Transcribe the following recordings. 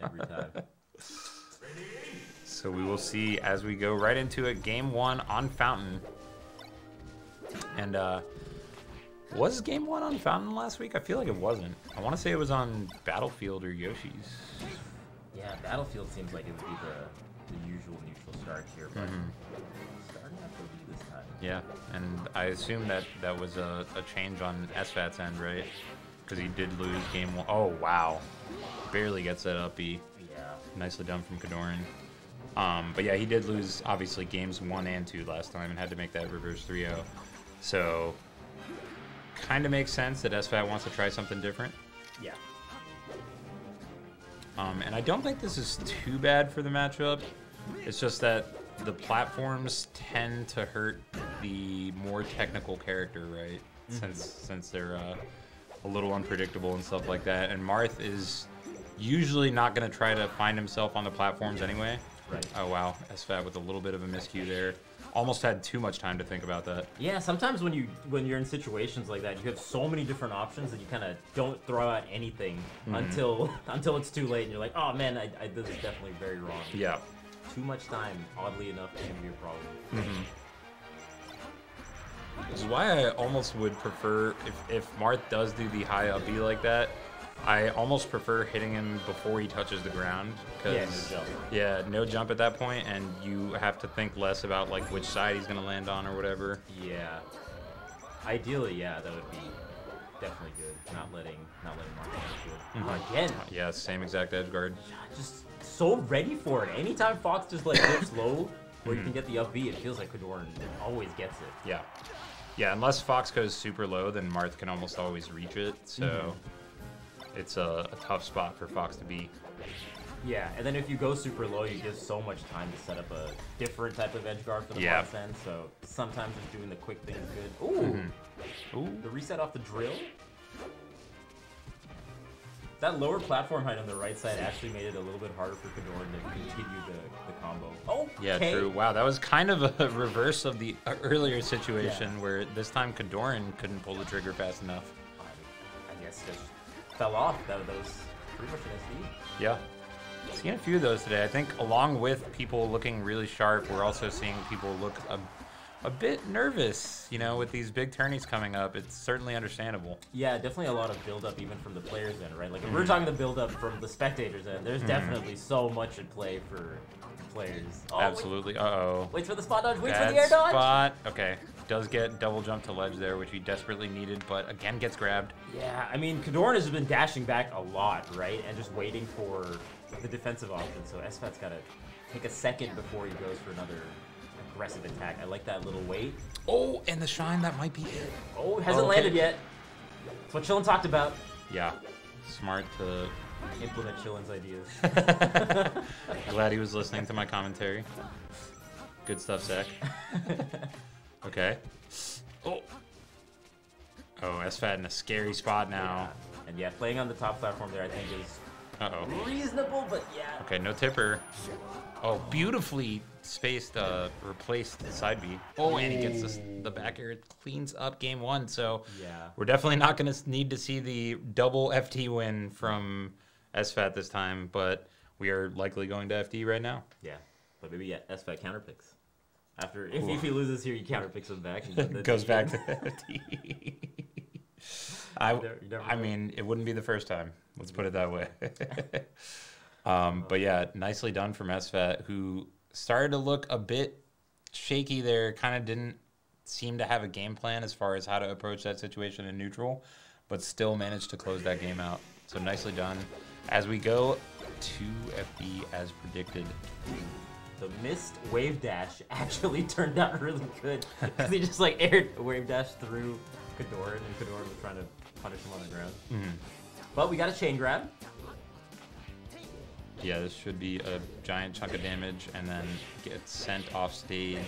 every time. So we will see as we go right into it. Game one on Fountain. And uh, was game one on Fountain last week? I feel like it wasn't. I want to say it was on Battlefield or Yoshi's. Yeah, Battlefield seems like it would be the, the usual neutral start here, but Mhm. starting out to be this time. Yeah, and I assume that that was a, a change on SFAT's end, right? Because he did lose game one. Oh, wow. Barely gets that up B. Yeah. Nicely done from KoDoRiN. Um, but yeah, he did lose, obviously, games one and two last time and had to make that reverse 3 0. So, kind of makes sense that SFAT wants to try something different. Yeah. Um, and I don't think this is too bad for the matchup. It's just that the platforms tend to hurt the more technical character, right? Since since they're uh, a little unpredictable and stuff like that. And Marth is usually not going to try to find himself on the platforms anyway. Right. Oh wow, SFAT with a little bit of a miscue there. Almost had too much time to think about that. Yeah, sometimes when you when you're in situations like that, you have so many different options that you kind of don't throw out anything Mhm. until until it's too late, and you're like, oh man, I, I this is definitely very wrong. Yeah. Too much time, oddly enough, can be a problem. Mm-hmm. This is why I almost would prefer if if Marth does do the high up B like that. I almost prefer hitting him before he touches the ground. Yeah, no 'cause- jump. Yeah, no jump at that point, and you have to think less about like which side he's gonna land on or whatever. Yeah. Ideally, yeah, that would be definitely good. Not letting not letting Marth do it. Mhm. Again, Yeah, same exact edge guard. just so ready for it. Anytime Fox just like dips low where you can get the up B, it feels like KoDoRiN always gets it. Yeah. Yeah, unless Fox goes super low, then Marth can almost always reach it. So it's a, a tough spot for Fox to be. Yeah, and then if you go super low, you give so much time to set up a different type of edge guard for the Yeah. boss end. So sometimes just doing the quick thing is good. Ooh, Mhm. Ooh. the reset off the drill. That lower platform height on the right side actually made it a little bit harder for KoDoRiN to continue the, the combo. Oh, Yeah, true. Wow, that was kind of a reverse of the uh, earlier situation Yeah. where this time KoDoRiN couldn't pull the trigger fast enough. I guess just fell off. That, that was pretty much an SD. Yeah. Seen a few of those today. I think along with people looking really sharp, we're also seeing people look a, a bit nervous, you know, with these big tourneys coming up. It's certainly understandable. Yeah, definitely a lot of build up even from the players' end, right? Like if we're Mhm. talking the build up from the spectators' end, there's Mhm. definitely so much at play for players. Oh, Absolutely. Uh-oh. Wait for the spot dodge. Wait for the air dodge. spot. Okay. Does get double jump to ledge there, which he desperately needed, but again gets grabbed. Yeah, I mean KoDoRiN has been dashing back a lot, right, and just waiting for the defensive option. So SFAT's got to take a second before he goes for another aggressive attack. I like that little weight. Oh, and the shine, that might be it. Oh, it hasn't Okay. landed yet. That's what Chillin talked about. Yeah. Smart to Implement Chillin's ideas. Glad he was listening to my commentary. Good stuff, Zach. okay. Oh. Oh, SFAT in a scary spot now. And yeah, playing on the top platform there, I think is Uh-oh. reasonable, but yeah. Okay, no tipper. Oh, beautifully spaced, uh, replaced side B. Oh, and he gets this, the back air. Cleans up game one. So Yeah. we're definitely not going to need to see the double FD win from SFAT this time, but we are likely going to FD right now. Yeah, but maybe yeah, SFAT counterpicks. After if, if he loses here, you counterpicks him back. And Goes back to FD. I, I mean, it wouldn't be the first time. Let's put it that way. um, but yeah, nicely done from SFAT, who started to look a bit shaky there. Kind of didn't seem to have a game plan as far as how to approach that situation in neutral, but still managed to close that game out. So nicely done. As we go to FD as predicted. The missed wave dash actually turned out really good because he just like aired a wave dash through KoDoRiN, and KoDoRiN was trying to punish him on the ground. Mhm. But we got a chain grab. Yeah, this should be a giant chunk of damage and then get sent off stage.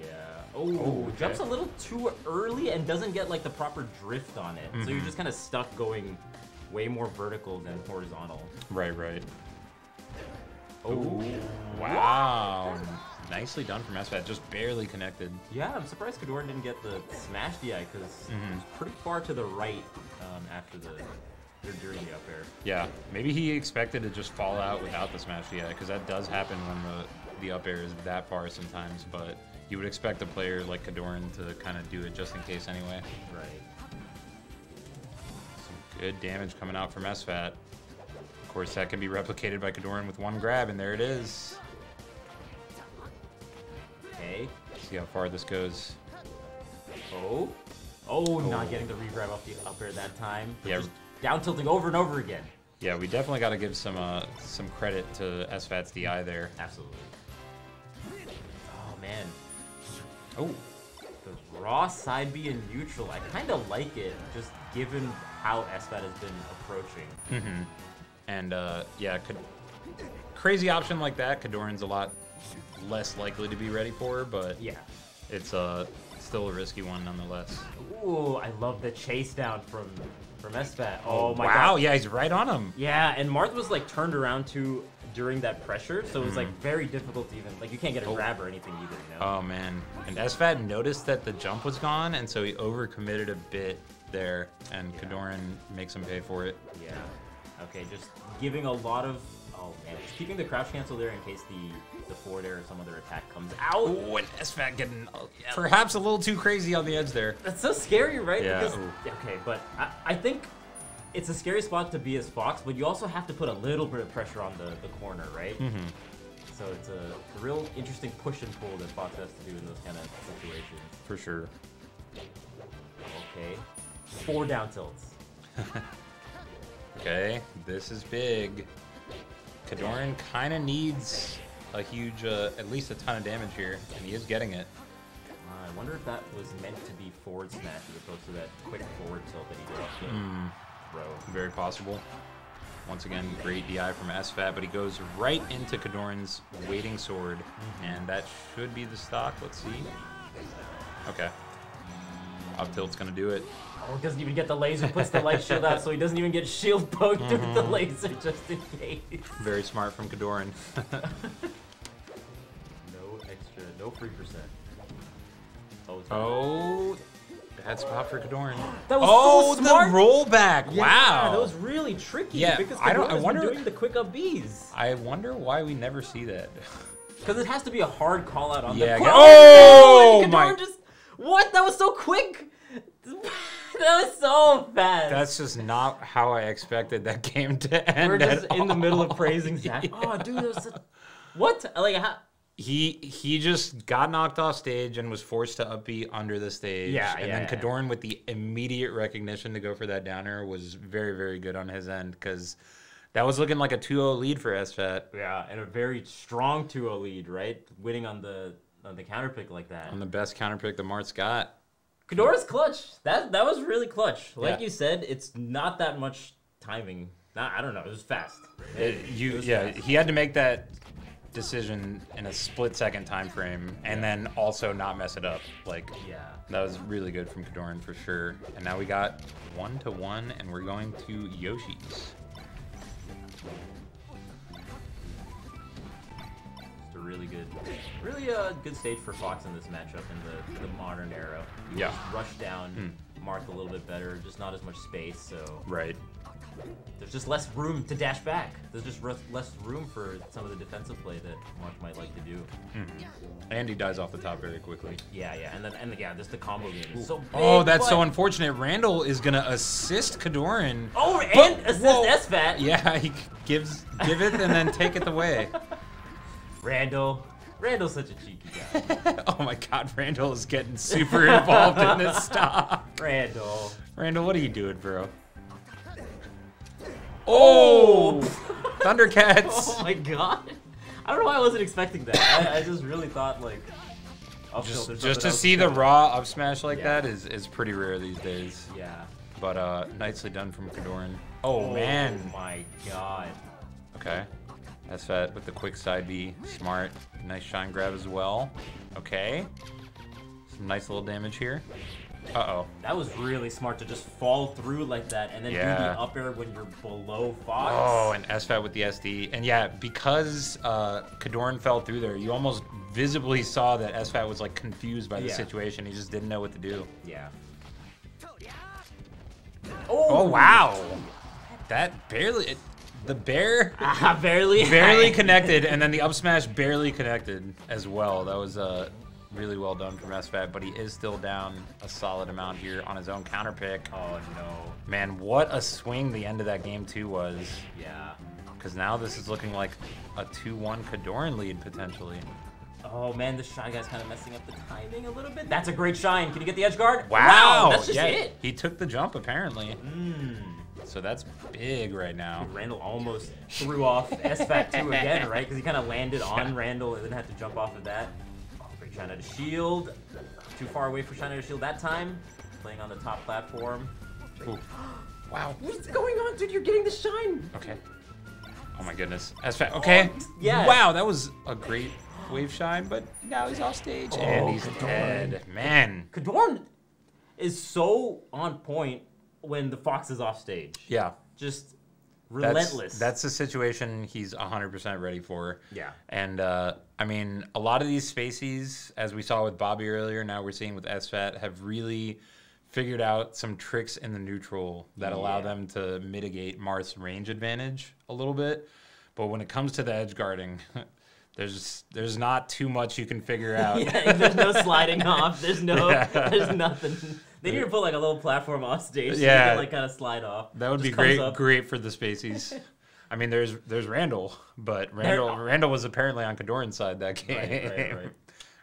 Yeah. Oh, okay. jumps a little too early and doesn't get like the proper drift on it. So you're Mhm. just kind of stuck going way more vertical than horizontal. Right, right. Oh, Wow. Nicely done from SFAT. Just barely connected. Yeah, I'm surprised KoDoRiN didn't get the smash DI because it was pretty far to the right um, after the or during the up air. Yeah, maybe he expected to just fall out without the smash DI, because that does happen when the, the up air is that far sometimes, but you would expect a player like KoDoRiN to kind of do it just in case anyway. Right. Some good damage coming out from SFAT. Of course, that can be replicated by KoDoRiN with one grab, and there it is. Okay. See how far this goes. Oh. Oh, Oh. not getting the regrab off the up air that time. Yeah. Down tilting over and over again. Yeah, we definitely got to give some uh, some credit to SFAT's DI there. Absolutely. Oh man. Oh, The raw side B neutral, I kind of like it, just given how SFAT has been approaching. Mm -hmm. And uh, yeah, could, crazy option like that, KoDoRiN's a lot less likely to be ready for, but Yeah. it's uh, still a risky one nonetheless. Ooh, I love the chase down from from SFAT. Oh my wow, god. yeah, he's right on him. Yeah, and Marth was like turned around to during that pressure, so it was like Mm-hmm. very difficult to even like you can't get a grab or anything either, you know. Oh man, and SFAT noticed that the jump was gone, and so he overcommitted a bit there, and KoDoRiN makes him pay for it. yeah. Okay, just giving a lot of oh man, just keeping the crouch cancel there in case the the forward air or some other attack comes out. Oh, and SFAT getting perhaps a little too crazy on the edge there. That's so scary, right? Yeah, Because, okay, but I, I think it's a scary spot to be as Fox, but you also have to put a little bit of pressure on the, the corner, right? Mm-hmm. So it's a, a real interesting push and pull that Fox has to do in those kind of situations. For sure. Okay. Four down tilts. Okay, this is big. KoDoRiN kind of needs a huge, uh, at least a ton of damage here, and he is getting it. Uh, I wonder if that was meant to be forward smash as opposed to that quick forward tilt that he did off the throw. Very possible. Once again, great DI from SFAT, but he goes right into KoDoRiN's waiting sword, and that should be the stock. Let's see. Okay. Up tilt's gonna do it. Oh, he doesn't even get the laser, puts the light shield out, so he doesn't even get shield poked with the Mm-hmm. laser just in case. Very smart from KoDoRiN. No extra, no free percent. Oh, oh, bad spot for KoDoRiN. That was oh, so smart. the rollback! Yeah, wow, that was really tricky. Yeah, because I don't- I KoDoRiN's been wonder- doing the quick up Bs I wonder why we never see that. because it has to be a hard call out on Yeah, the. I Oh, Oh, my- Just what? That was so quick. that was so fast. That's just not how I expected that game to end. We're just at in the middle of praising Zach. Oh, dude, that was such... what? Like, how... He he just got knocked off stage and was forced to up B under the stage. Yeah, and yeah, then yeah. KoDoRiN with the immediate recognition to go for that downer was very very good on his end because that was looking like a 2-0 lead for SFAT Yeah, and a very strong 2-0 lead, right? Winning on the on the counter pick like that. on the best counter pick that Marth's got. KoDoRiN's clutch. That that was really clutch. Like Yeah. you said, it's not that much timing. Not, I don't know. It was fast. It- you It was yeah, fast. he had to make that decision in a split second time frame and then also not mess it up. Like Yeah. That was really good from KoDoRiN for sure. And now we got one to one, and we're going to Yoshi's. Really good, really a good stage for Fox in this matchup in the, the modern era. You Yeah. just rush down, hmm. mark a little bit better, just not as much space, so Right. there's just less room to dash back. There's just res- less room for some of the defensive play that Marth might like to do. Hmm. And he dies off the top very quickly. Yeah, yeah, and then and yeah, just the combo game is so big. Oh, that's so unfortunate. Randall is gonna assist KoDoRiN. Oh, But- and assist whoa. Yeah, he gives give it and then take it away. Randall. Randall's such a cheeky guy. oh my God, Randall is getting super involved in this stuff. Randall. Randall, what are you doing, bro? Oh, Thundercats. Oh my god. I don't know why I wasn't expecting that. I, I just really thought like. up tilt or Just, just to see the raw up smash like Yeah. that is, is pretty rare these days. Yeah. But uh, nicely done from KoDoRiN. Oh, man. Oh my god. Okay. That's fat with the quick side B. Smart. Nice shine grab as well. Okay. Some nice little damage here. Uh-oh. That was really smart to just fall through like that and then do the up air when you're below Fox. Oh, and SFAT with the SD. And yeah, because uh, KoDoRiN fell through there, you almost visibly saw that SFAT was like confused by the Yeah. situation. He just didn't know what to do. Yeah. Oh, wow. that barely, it, the bear Ah, barely. barely connected, and then the up smash barely connected as well. That was uh, really well done from SFAT, but he is still down a solid amount here on his own counter pick. Oh no. Man, what a swing the end of that game two was. Yeah. Because now this is looking like a 2-1 KoDoRiN lead potentially. Oh man, this shy guy's kind of messing up the timing a little bit. That's a great shine. Can you get the edge guard? Wow! that's just yeah, it. he took the jump apparently. Mm. So that's big right now. Randall almost threw off SFAT 2 again, right? Because he kind of landed on Randall and then had to jump off of that. Oh, out of shield. Too far away for China to shield that time. Playing on the top platform. Ooh. Wow. What's going on, dude? You're getting the shine. Okay. Oh my goodness. That's fat. Okay. Oh, yeah. Wow, that was a great wave shine, but now he's off stage and Oh, he's KoDoRiN. dead. Man. KoDoRiN is so on point when the fox is off stage. Yeah. Just relentless. That's the situation he's 100% ready for. yeah. And uh, I mean, a lot of these spacies, as we saw with Bobby earlier, now we're seeing with SFAT, have really figured out some tricks in the neutral that allow them to mitigate Marth's range advantage a little bit. But when it comes to the edge guarding, there's there's not too much you can figure out. yeah, there's no sliding off. There's no, Yeah. there's nothing. They need to put like a little platform off stage so Yeah. you can like kind of slide off. That would Just be great, up. great for the spacies. I mean, there's there's Randall, but Randall Randall was apparently on KoDoRiN's side that game. Right, right, right.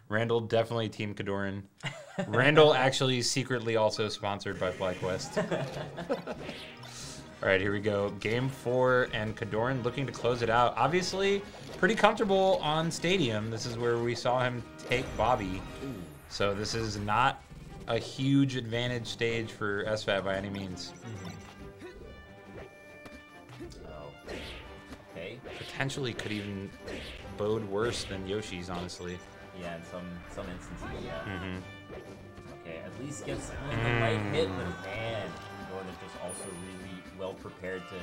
Randall definitely Team KoDoRiN. Randall actually secretly also sponsored by FlyQuest. All right, here we go. Game four, and KoDoRiN looking to close it out. Obviously, pretty comfortable on Stadium. This is where we saw him take Bobby. So this is not a huge advantage stage for SFAT by any means. Oh. Okay. Potentially could even bode worse than Yoshi's, honestly. Yeah, in some some instances, yeah. hmm Okay, at least gets like, a light hit, but man, Gordon is just also really well prepared to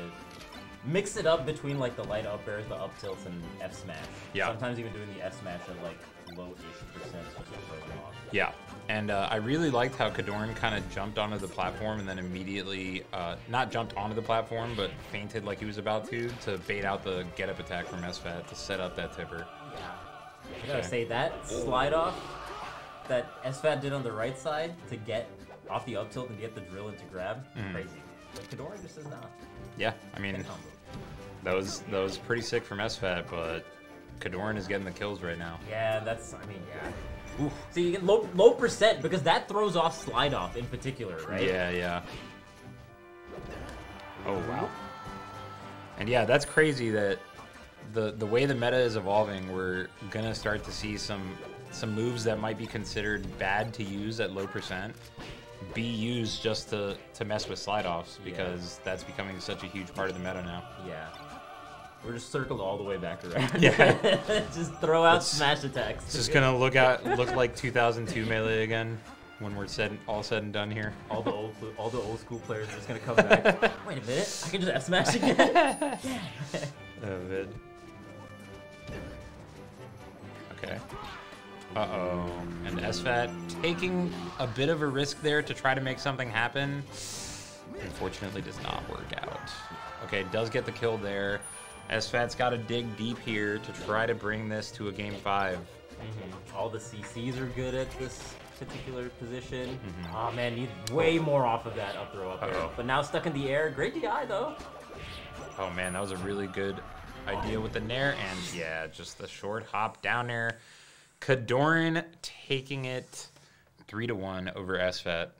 mix it up between like the light up airs, the up tilts, and F smash. Yeah. Sometimes even doing the F smash at like low-ish percent just to throw them off. Yeah, and uh, I really liked how KoDoRiN kind of jumped onto the platform and then immediately, uh, not jumped onto the platform, but fainted like he was about to, to bait out the get up attack from SFAT to set up that tipper. Yeah. I gotta Okay. say that slide off that SFAT did on the right side to get off the up tilt and get the drill into grab, Mhm. crazy. But KoDoRiN just is not. Yeah, I mean, That that was that was pretty sick from SFAT, but KoDoRiN is getting the kills right now. Yeah, that's. I mean, yeah. Oof. So you get low low percent because that throws off slide off in particular, right? Yeah, yeah. Oh wow. Mm-hmm. And yeah, that's crazy that the the way the meta is evolving, we're gonna start to see some some moves that might be considered bad to use at low percent be used just to to mess with slide offs because that's becoming such a huge part of the meta now. Yeah. We're just circled all the way back around. Yeah. just throw out It's- smash attacks. It's just gonna look at look like 2002 melee again when we're said all said and done here. all the old all the old school players are just gonna come back. Wait a minute, I can just F smash again. Oh, vid. Okay. Uh-oh. And SFAT taking a bit of a risk there to try to make something happen. Unfortunately does not work out. Okay, does get the kill there. SFAT's got to dig deep here to try to bring this to a game five. Mhm. All the CCs are good at this particular position. Mhm. Oh man, need way more off of that up throw up air. Uh-oh. But now stuck in the air. Great DI though. Oh man, that was a really good idea with the Nair, and yeah, just the short hop down there. KoDoRiN taking it three to one over SFAT.